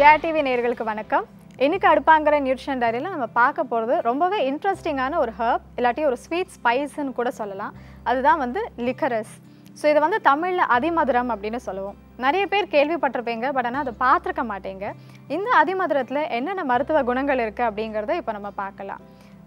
Jaya TV நேர்களுக்கு வணக்கம். இன்றைக்கி அடுப்பாங்கிற நியூட்ரிஷன் டைரியில் நம்ம பார்க்க போகிறது ரொம்பவே இன்ட்ரெஸ்டிங்கான ஒரு ஹர்ப் இல்லாட்டி ஒரு ஸ்வீட் ஸ்பைஸ்ன்னு கூட சொல்லலாம். அதுதான் வந்து லிக்கரஸ் ஸோ இதை வந்து தமிழில் அதிமதுரம் அப்படின்னு சொல்லுவோம். நிறைய பேர் கேள்விப்பட்டிருப்பீங்க பட் ஆனால் அதை பார்த்துருக்க மாட்டேங்க. இந்த அதிமதுரத்தில் என்னென்ன மருத்துவ குணங்கள் இருக்குது அப்படிங்கிறத இப்போ நம்ம பார்க்கலாம்.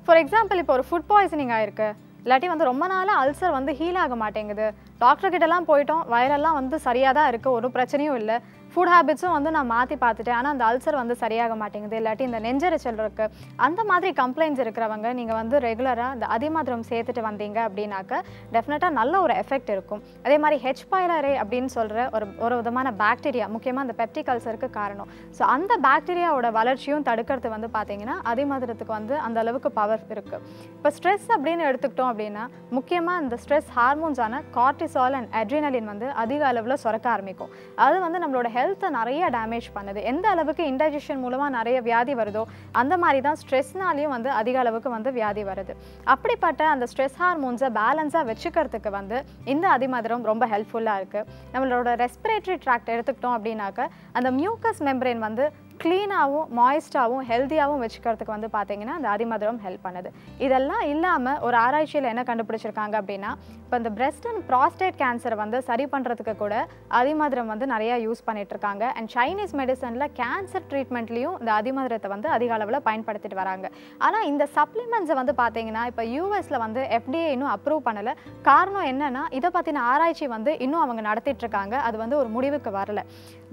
ஃபார் எக்ஸாம்பிள் இப்போ ஒரு ஃபுட் பாய்சனிங் ஆயிருக்கு. இல்லாட்டி வந்து ரொம்ப நாளாக அல்சர் வந்து ஹீல் ஆக மாட்டேங்குது. டாக்டர்கிட்டலாம் போயிட்டோம் வயரெல்லாம் வந்து சரியாக தான் இருக்குது ஒரு பிரச்சனையும் இல்லை. ஃபுட் ஹேபிட்ஸும் வந்து நான் மாற்றி பார்த்துட்டேன். ஆனால் அந்த அல்சர் வந்து சரியாக மாட்டேங்குது. இல்லாட்டி இந்த நெஞ்செரிச்சல் இருக்குது அந்த மாதிரி கம்ப்ளைண்ட்ஸ் இருக்கிறவங்க நீங்கள் வந்து ரெகுலராக இந்த அதிமாத்திரம் சேர்த்துட்டு வந்தீங்க அப்படின்னாக்க டெஃபினட்டாக நல்ல ஒரு எஃபெக்ட் இருக்கும். அதே மாதிரி ஹெச் பாய்லரே அப்படின்னு சொல்கிற ஒரு ஒரு விதமான பாக்டீரியா முக்கியமாக அந்த பெப்டிக் அல்சருக்கு காரணம். ஸோ அந்த பாக்டீரியாவோட வளர்ச்சியும் தடுக்கிறது வந்து பார்த்தீங்கன்னா அதிமாத்திரத்துக்கு வந்து அந்த அளவுக்கு பவர் இருக்குது இப்போ ஸ்ட்ரெஸ் அப்படின்னு எடுத்துக்கிட்டோம் அப்படின்னா முக்கியமாக இந்த ஸ்ட்ரெஸ் ஹார்மோன்ஸான கார்டிசால் அண்ட் அட்ரினலின் வந்து அதிக அளவில் சுரக்க ஆரம்பிக்கும். அது வந்து நம்மளோட ஹெல்த்தை நிறைய டேமேஜ் பண்ணுது. எந்த அளவுக்கு இன்டைஜஷன் மூலமாக நிறைய வியாதி வருதோ அந்த மாதிரி தான் ஸ்ட்ரெஸ்னாலையும் வந்து அதிக அளவுக்கு வந்து வியாதி வருது. அப்படிப்பட்ட அந்த ஸ்ட்ரெஸ் ஹார்மோன்ஸை பேலன்ஸாக வச்சுக்கிறதுக்கு வந்து இந்த அதிமதுரம் ரொம்ப ஹெல்ப்ஃபுல்லாக இருக்குது நம்மளோட ரெஸ்பிரேட்டரி ட்ராக்ட் எடுத்துக்கிட்டோம் அப்படின்னாக்க அந்த மியூக்கஸ் மெம்பரேன் வந்து க்ளீனாகவும் மாய்ஸ்டாகவும் ஹெல்த்தியாகவும் வச்சுக்கிறதுக்கு வந்து பார்த்தீங்கன்னா அந்த அதிமதுரம் ஹெல்ப் பண்ணுது. இதெல்லாம் இல்லாமல் ஒரு ஆராய்ச்சியில் என்ன கண்டுபிடிச்சிருக்காங்க அப்படின்னா இப்போ இந்த பிரெஸ்ட் அண்ட் ப்ராஸ்டேட் கேன்சரை வந்து சரி பண்ணுறதுக்கு கூட அதிமதுரம் வந்து நிறையா யூஸ் பண்ணிகிட்ருக்காங்க இருக்காங்க அண்ட் சைனீஸ் மெடிசனில் கேன்சர் ட்ரீட்மெண்ட்லேயும் இந்த அதிமதுரத்தை வந்து அதிக அளவில் பயன்படுத்திட்டு வராங்க. ஆனால் இந்த சப்ளிமெண்ட்ஸை வந்து பார்த்தீங்கன்னா இப்போ யூஎஸில் வந்து எஃப்டிஏ இன்னும் அப்ரூவ் பண்ணலை. காரணம் என்னென்னா இதை பற்றின ஆராய்ச்சி வந்து இன்னும் அவங்க நடத்திட்டு இருக்காங்க அது வந்து ஒரு முடிவுக்கு வரல.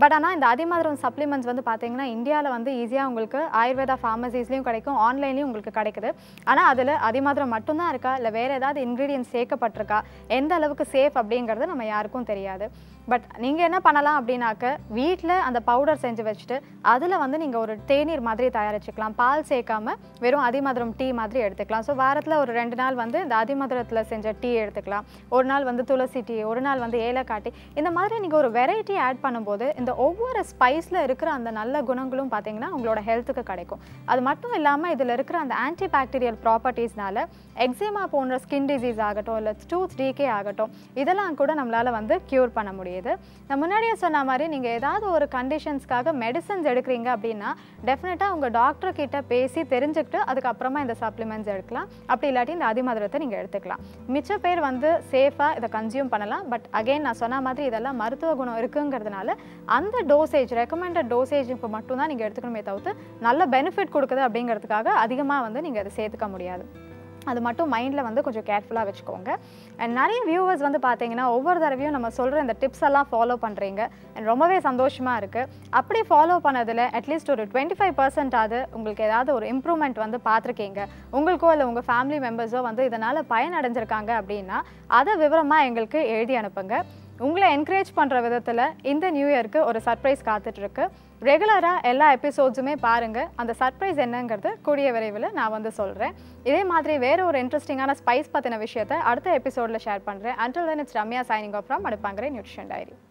பட் ஆனால் இந்த அதிமதுரம் சப்ளிமெண்ட்ஸ் வந்து பார்த்தீங்கன்னா இந்தியாவில் வந்து ஈஸியாக உங்களுக்கு ஆயுர்வேதா ஃபார்மசிஸ்லேயும் கிடைக்கும் ஆன்லைன்லேயும் உங்களுக்கு கிடைக்குது. ஆனால் அதில் அதிமதுரம் மட்டும்தான் இருக்கா? இல்லை வேறு ஏதாவது இன்க்ரீடியன்ஸ் சேர்க்கப்பட்டிருக்கா? எந்த அளவுக்கு சேஃப் அப்படிங்கிறது நம்ம யாருக்கும் தெரியாது. பட் நீங்கள் என்ன பண்ணலாம் அப்படின்னாக்க வீட்டில் அந்த பவுடர் செஞ்சு வச்சுட்டு அதில் வந்து நீங்கள் ஒரு தேநீர் மாதிரி தயாரிச்சுக்கலாம். பால் சேர்க்காம வெறும் அதிமதுரம் டீ மாதிரி எடுத்துக்கலாம். ஸோ வாரத்தில் ஒரு ரெண்டு நாள் வந்து இந்த அதிமதுரத்தில் செஞ்ச டீ எடுத்துக்கலாம். ஒரு நாள் வந்து துளசி டீ ஒரு நாள் வந்து ஏலக்காய் டீ இந்த மாதிரி நீங்கள் ஒரு வெரைட்டி ஆட் பண்ணும்போது இந்த ஒவ்வொரு ஸ்பைஸில் இருக்கிற அந்த நல்ல குணங்களும் பார்த்தீங்கன்னா உங்களோட ஹெல்த்துக்கு கிடைக்கும். அது மட்டும் இல்லாமல் இதில் இருக்கிற அந்த ஆன்டி பாக்டீரியல் ப்ராப்பர்ட்டிஸ்னால எக்ஸிமா போன்ற ஸ்கின் டிசீஸ் ஆகட்டும் இல்லை டூத் டீகே ஆகட்டும் இதெல்லாம் கூட நம்மளால் வந்து க்யூர் பண்ண முடியுது. நான் முன்னாடியே சொன்ன மாதிரி நீங்கள் ஏதாவது ஒரு கண்டிஷன்ஸ்க்காக மெடிசன்ஸ் எடுக்கிறீங்க அப்படின்னா டெஃபினட்டாக உங்கள் டாக்டர் கிட்ட பேசி தெரிஞ்சுக்கிட்டு அதுக்கப்புறமா இந்த சப்ளிமெண்ட்ஸ் எடுக்கலாம். அப்படி இல்லாட்டி இந்த அதிமதுரத்தை நீங்கள் எடுத்துக்கலாம். மிச்ச பேர் வந்து சேஃபாக இதை கன்சியூம் பண்ணலாம். பட் அகைன் நான் சொன்ன மாதிரி இதெல்லாம் மருத்துவ குணம் இருக்குங்கிறதுனால அந்த டோசேஜ் ரெக்கமெண்டட் டோசேஜுக்கு மட்டும்தான் நீங்கள் எடுத்துக்கணுமே தவிர்த்து நல்ல பெனிஃபிட் கொடுக்குது அப்படிங்கிறதுக்காக அதிகமாக வந்து நீங்கள் அதை சேர்த்துக்க முடியாது. அது மட்டும் மைண்டில் வந்து கொஞ்சம் கேர்ஃபுல்லாக வச்சுக்கோங்க. அண்ட் நிறைய வியூவர்ஸ் வந்து பார்த்தீங்கன்னா ஒவ்வொரு தடவையும் நம்ம சொல்கிற இந்த டிப்ஸ் எல்லாம் ஃபாலோ பண்ணுறீங்க அண்ட் ரொம்பவே சந்தோஷமாக இருக்குது அப்படி ஃபாலோ பண்ணதில் அட்லீஸ்ட் ஒரு டுவெண்ட்டி ஃபைவ் பர்சன்டாவது உங்களுக்கு ஏதாவது ஒரு இம்ப்ரூவ்மெண்ட் வந்து பார்த்துருக்கீங்க உங்களுக்கோ இல்லை உங்கள் ஃபேமிலி மெம்பர்ஸோ வந்து இதனால் பயனடைஞ்சிருக்காங்க அப்படின்னா அதை விவரமாக எங்களுக்கு எழுதி அனுப்புங்க. உங்களை என்கரேஜ் பண்ணுற விதத்தில் இந்த நியூ இயருக்கு ஒரு சர்ப்ரைஸ் காத்துட்ருக்கு. ரெகுலராக எல்லா எபிசோட்ஸுமே பாருங்கள் அந்த சர்ப்ரைஸ் என்னங்கிறது கூடிய விரைவில் நான் வந்து சொல்கிறேன் இதே மாதிரி வேறு ஒரு இன்ட்ரெஸ்டிங்கான ஸ்பைஸ் பற்றின விஷயத்தை அடுத்த எபிசோடில் ஷேர் பண்ணுறேன் until then it's Ramya signing off from அடுப்பாங்கிற nutrition diary